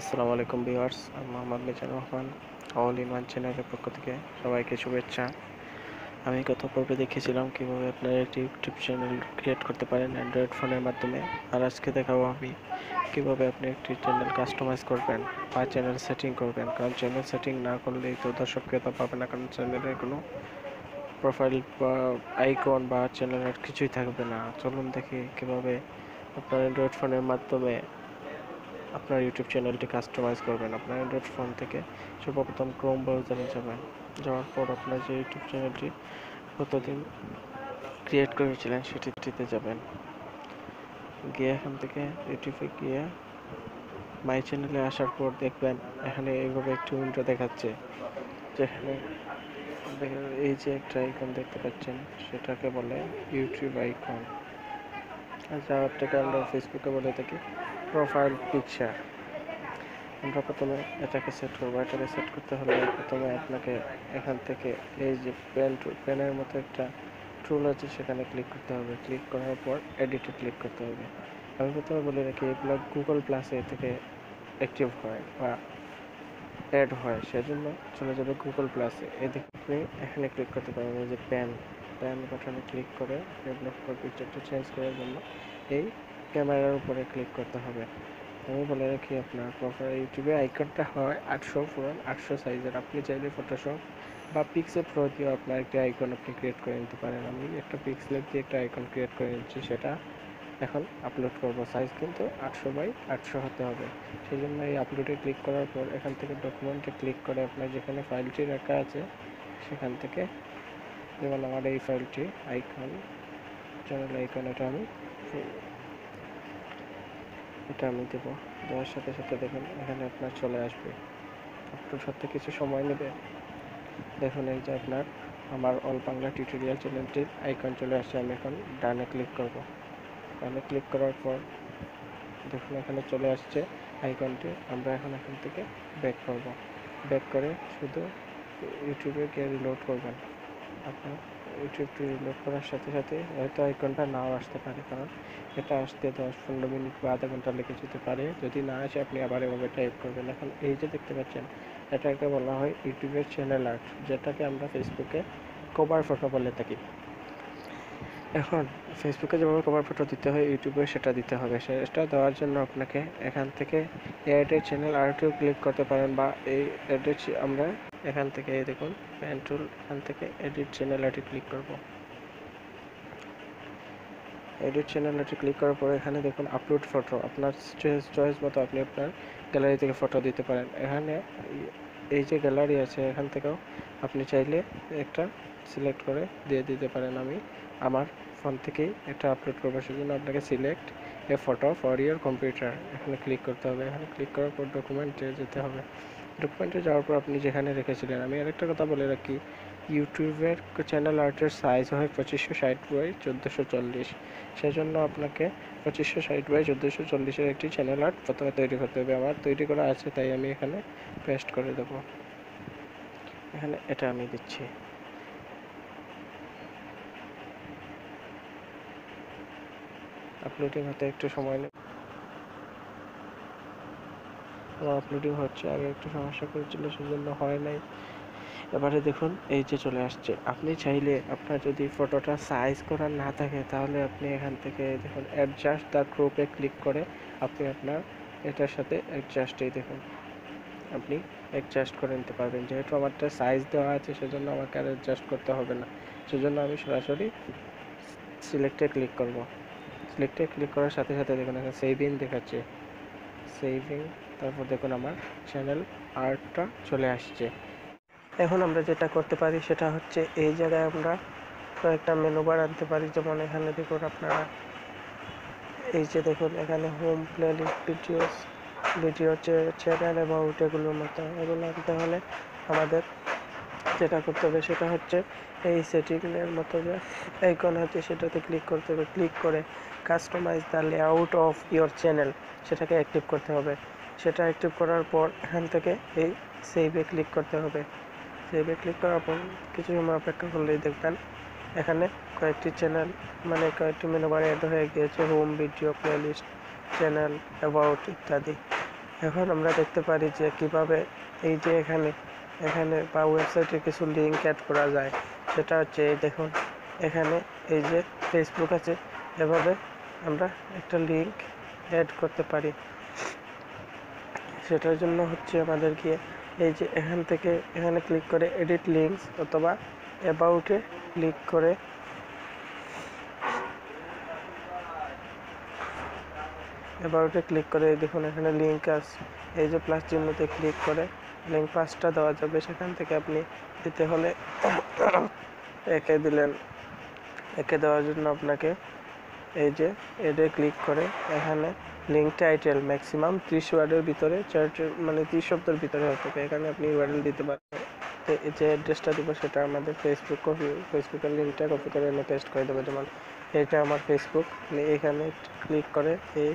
আসসালামু আলাইকুম ভিউয়ার্স, আমি Mohammad Mizanur Rahman, all in one চ্যানেলের পক্ষ থেকে সবাইকে শুভেচ্ছা। আমি গত পর্বে দেখেছিলাম কীভাবে আপনারা একটি ইউটিউব চ্যানেল ক্রিয়েট করতে পারেন অ্যান্ড্রয়েড ফোনের মাধ্যমে। আর আজকে দেখাবো আমি কীভাবে আপনি একটি চ্যানেল কাস্টমাইজ করবেন বা চ্যানেল সেটিং করবেন। কারণ চ্যানেল সেটিং না করলেই তো দর্শকপ্রিয়তা পাবে না, কারণ চ্যানেলের কোনো প্রোফাইল বা আইকন বা চ্যানেলের কিছুই থাকবে না। চলুন দেখি কীভাবে আপনার অ্যান্ড্রয়েড ফোনের মাধ্যমে আপনার ইউটিউব চ্যানেলটি কাস্টমাইজ করবেন আপনার অ্যান্ড্রয়েড ফোন থেকে। সর্বপ্রথম ক্রোম ব্রাউজারে যাবেন। যাওয়ার পর আপনার যে ইউটিউব চ্যানেলটি গতদিন ক্রিয়েট করেছিলেন, সেটিতে যাবেন। গিয়ে এখান থেকে ইউটিউবে গিয়ে মাই চ্যানেলে আসার পর দেখবেন এখানে এইভাবে একটি উইন্ডো দেখাচ্ছে। যেখানে এই যে একটা আইকন দেখতে পাচ্ছেন, সেটাকে বলে ইউটিউব আইকন আর যাওয়ারটাকে আমরা ফেসবুকে বলে থাকি। প্রোফাইল পিকচার আমরা প্রথমে এটাকে সেট করব। এটাকে সেট করতে হলে প্রথমে আপনাকে এখান থেকে এই যে পেন পেনের মতো একটা টুল আছে, সেখানে ক্লিক করতে হবে। ক্লিক করার পর এডিটে ক্লিক করতে হবে। আমি প্রথমে বলে রাখি, এগুলো গুগল প্লাসে থেকে অ্যাক্টিভ হয় বা অ্যাড হয়, সেজন্য চলে যাবে গুগল প্লাসে এদিকে আপনি এখানে ক্লিক করতে পারেন, এই যে প্যান প্যান বাটনে ক্লিক করে করে পিকচারটা চেঞ্জ করার জন্য এই ক্যামেরার উপরে ক্লিক করতে হবে। আমি বলে রাখি আপনার প্রোফাইল ইউটিউবে আইকনটা হয় আটশো পুরান আটশো সাইজের আপনি চাইলে ফটোশপ বা পিক্সেল প্রো দিয়েও আপনার একটি আইকন আপনি ক্রিয়েট করে নিতে পারেন। আমি একটা পিক্সেলের দিয়ে একটা আইকন ক্রিয়েট করে নিচ্ছি, সেটা এখন আপলোড করব। সাইজ কিন্তু আটশো বাই আটশো হতে হবে। সেই জন্য এই আপলোডে ক্লিক করার পর এখান থেকে ডকুমেন্টে ক্লিক করে আপনার যেখানে ফাইলটি রাখা আছে, সেখান থেকে যেমন আমার এই ফাইলটি আইকন চ্যানেল আইকন এটা আমি এটা আমি দেবো। দেওয়ার সাথে সাথে দেখুন, এখানে আপনার চলে আসবে। আপলোড হতে কিছু সময় নেবে। দেখুন, এই যে আপনার, আমার অল বাংলা টিউটোরিয়াল চ্যানেলটির আইকন চলে আসছে। আমি এখন ডানে ক্লিক করব। ডানে ক্লিক করার পর, দেখুন, এখানে চলে আসছে আইকনটি আমরা এখন এখান থেকে ব্যাক করব। ব্যাক করে শুধু ইউটিউবে গিয়ে রিলোড করবেন। আপনার ইউটিউবটি রিলোড করার সাথে সাথে হয়তো আইকনটা নাও আসতে পারে, কারণ এটা আসতে দশ পনেরো মিনিট বা আধা ঘণ্টা লেগে যেতে পারে। যদি না আসে, আপনি আবার এভাবে টাইপ করবেন। এখন এই যে দেখতে পাচ্ছেন, এটাকে বলা হয় ইউটিউবের চ্যানেল আর্ট যেটাকে আমরা ফেসবুকে কভার ফটো বলে থাকি। এখন ফেসবুকে যেভাবে কভার ফটো দিতে হয়, ইউটিউবে সেটা দিতে হবে। সেটা দেওয়ার জন্য আপনাকে এখান থেকে এআইটের চ্যানেল আর্টেও ক্লিক করতে পারেন বা এই এডিট আমরা এখান থেকে দেখুন পেন টুল এখান থেকে এডিট চ্যানেল আর্টে ক্লিক করব। এডিট চ্যানেল আর্টে ক্লিক করার পরে এখানে দেখুন আপলোড ফটো আপনার চয়েস চয়েস মতো আপনি আপনার গ্যালারি থেকে ফটো দিতে পারেন। এখানে এই যে গ্যালারি আছে, এখান থেকেও আপনি চাইলে একটা সিলেক্ট করে দিয়ে দিতে পারেন। আমি আমার ফোন থেকেই এটা আপলোড করব, সেজন্য আপনাকে select a photo for your computer এখানে ক্লিক করতে হবে। এখানে ক্লিক করার পর ডকুমেন্টে যেতে হবে। ডকুমেন্টে যাওয়ার পর আপনি যেখানে রেখেছিলেন, আমি আরেকটা কথা বলে রাখি, ইউটিউবের চ্যানেল আর্টের সাইজ হয় পঁচিশশো ষাট বাই চোদ্দোশো চল্লিশ। সেজন্য আপনাকে পঁচিশশো ষাট বাই চোদ্দোশো চল্লিশের একটি চ্যানেল আর্ট প্রথমে তৈরি করতে হবে। আমার তৈরি করা আছে, তাই আমি এখানে পেস্ট করে দেবো। এখানে এটা আমি দিচ্ছি। আপলোডিং হতে একটু সময় নেবে আমার আপলোডিং হচ্ছে, আগে একটু সমস্যা করেছিল, সেজন্য হয় নাই। এবারে দেখুন, এই যে চলে আসছে। আপনি চাইলে আপনার যদি ফটোটা সাইজ করা না থাকে, তাহলে আপনি এখান থেকে দেখুন অ্যাডজাস্ট দ্য গ্রুপে ক্লিক করে আপনি আপনার এটার সাথে অ্যাডজাস্টেই দেখুন, আপনি অ্যাডজাস্ট করে নিতে পারবেন। যেহেতু আমারটা সাইজ দেওয়া আছে, সেজন্য আমাকে আর অ্যাডজাস্ট করতে হবে না। সেজন্য আমি সরাসরি সিলেক্টে ক্লিক করব। সিলেক্টে ক্লিক করার সাথে সাথে দেখুন এখানে সেভিং দেখাচ্ছে। সেভিং তারপর দেখুন আমার চ্যানেল আর্টটা চলে আসছে। এখন আমরা যেটা করতে পারি সেটা হচ্ছে এই জায়গায় আমরা কয়েকটা মেনু বার আনতে পারি। যেমন এখানে দেখুন আপনারা এই যে দেখুন এখানে home playlist videos video channel এবং এগুলোর মতো এগুলো আনতে হলে আমাদের যেটা করতে হবে সেটা হচ্ছে এই সেটিংয়ের মতো যে আইকন আছে সেটাতে ক্লিক করতে হবে। ক্লিক করে customize the layout of your channel সেটাকে অ্যাক্টিভ করতে হবে। সেটা অ্যাক্টিভ করার পর এখান থেকে এই সেভে ক্লিক করতে হবে। সেভে ক্লিক করার পর কিছু সময় অপেক্ষা করলেই দেখবেন এখানে কয়েকটি চ্যানেল মানে কয়েকটি মেনু বার অ্যাড হয়ে গিয়েছে home video playlist channel about ইত্যাদি। এখন আমরা দেখতে পারি যে কীভাবে এই যে এখানে এখানে বা ওয়েবসাইটে কিছু লিঙ্ক অ্যাড করা যায়। সেটা হচ্ছে দেখুন, এখানে এই যে ফেসবুক আছে, এভাবে আমরা একটা লিঙ্ক অ্যাড করতে পারি। সেটার জন্য হচ্ছে আমাদেরকে এই যে এখান থেকে এখানে ক্লিক করে এডিট লিঙ্কস অথবা অ্যাবাউটে ক্লিক করে অ্যাবাউটে ক্লিক করে দেখুন এখানে লিঙ্ক আছে। এই যে প্লাস চিহ্নতে ক্লিক করে লিঙ্ক পাঁচটা দেওয়া যাবে। সেখান থেকে আপনি দিতে হলে একে দিলেন। একে দেওয়ার জন্য আপনাকে এই যে এডে ক্লিক করে এখানে লিঙ্ক টাইটেল ম্যাক্সিমাম ত্রিশ ওয়ার্ডের ভিতরে চারটে মানে ত্রিশ শব্দের ভিতরে হতে হবে এখানে আপনি ওয়ার্ডেল দিতে পারবেন। তো যে অ্যাড্রেসটা দিব সেটা আমাদের ফেসবুক কপি ফেসবুকের লিঙ্কটা কপি করে এনে পেস্ট করে দেবো। যেমন এটা আমার ফেসবুক এখানে ক্লিক করে এই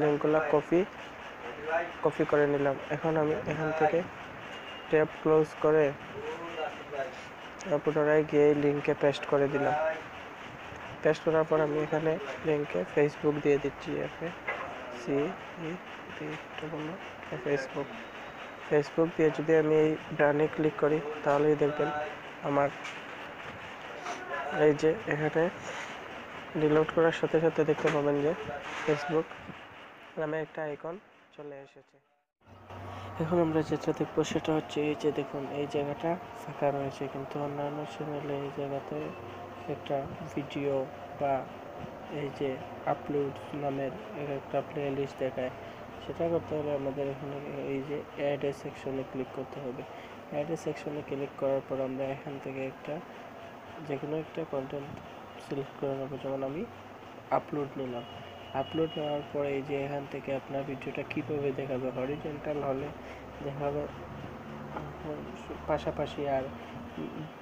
লিঙ্কগুলো কপি কপি করে নিলাম। এখন আমি এখান থেকে ট্যাব ক্লোজ করে পুনরায় গিয়ে এই লিঙ্কে পেস্ট করে দিলাম। পেস্ট করার পর আমি এখানে লিঙ্কে ফেসবুক দিয়ে দিচ্ছি এফে সি ফেসবুক ফেসবুক দিয়ে যদি আমি এই ডানে ক্লিক করি, তাহলেই দেখবেন আমার এই যে এখানে ডিলোড করার সাথে সাথে দেখতে পাবেন যে ফেসবুক নামে একটা আইকন চলে এসেছে। এখন আমরা যেটা দেখব সেটা হচ্ছে এই যে দেখুন, এই জায়গাটা ফাঁকা রয়েছে। কিন্তু অন্যান্য চ্যানেলে এই জায়গাতে একটা ভিডিও বা এই যে আপলোড নামের একটা প্লে লিস্ট দেখায়। সেটা করতে হলে আমাদের এখানে এই যে অ্যাড সেকশনে ক্লিক করতে হবে। অ্যাড সেকশনে ক্লিক করার পর আমরা এখান থেকে একটা যে কোনো একটা কন্টেন্ট সিলেক্ট করে নেব। যেমন আমি আপলোড নিলাম। আপলোড নেওয়ার পরে এই যে এখান থেকে আপনার ভিডিওটা কীভাবে দেখাবে হরিজেন্টাল হলে দেখাবে পাশাপাশি আর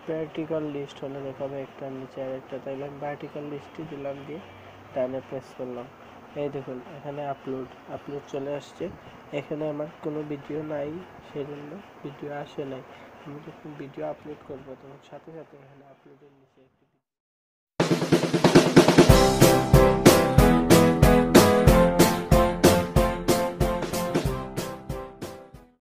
ভার্টিক্যাল লিস্ট হলে দেখাবে একটা নিচে আর একটা। তাইলে আমি ভার্টিক্যাল লিস্টই দিলাম দিয়ে ডানে প্রেস করলাম। এই দেখুন, এখানে আপলোড আপলোড চলে আসছে। এখানে আমার কোনো ভিডিও নাই, সেজন্য ভিডিও আসে নাই। আমি যখন ভিডিও আপলোড করব, তখন সাথে সাথে এখানে আপলোডের নিচে